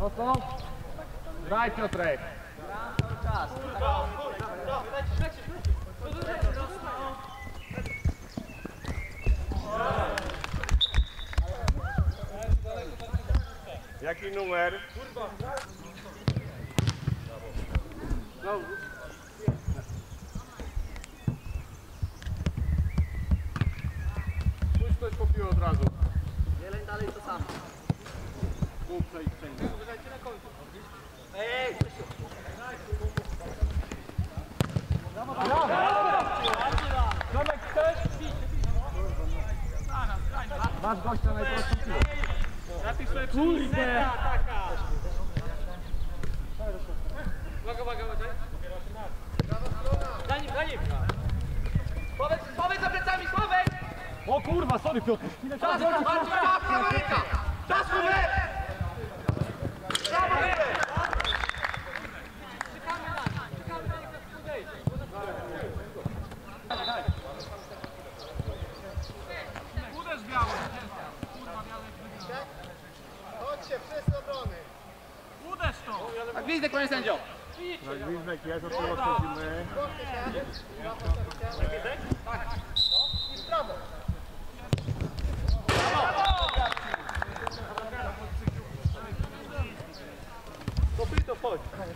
Mocno. Graj Piotrek. Gram cały czas. Jaki numer? Kurwa. No. Po piłę od razu. Jeleń dalej to samo. Mów przejdź wszędzie. Ej, Krzysiu. Tomek, chcesz? Masz gościa najprostszą piłę. Kurde! Uwaga, uwaga, uwaga. Za nim, za nim. O kurwa, sorry Piotr. Czas, czas, czas, czas, prawa ręka! Czas, Sławek! Prawa na nich, czekamy na nich, jak. Uderz biały. Chodźcie, wszyscy obrony. Uderz to. Tak, gwizdek, panie sędzio. Tak, Gwizdek jest, od tyłu odchodzimy. I w Kopyto, chodź.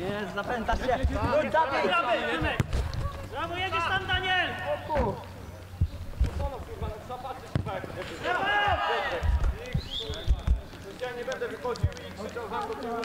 Jest, zapęta się. Chodź, zabij! Brawo, jedziesz tam, Daniel! Ja nie będę wychodził i krzyczał za mną.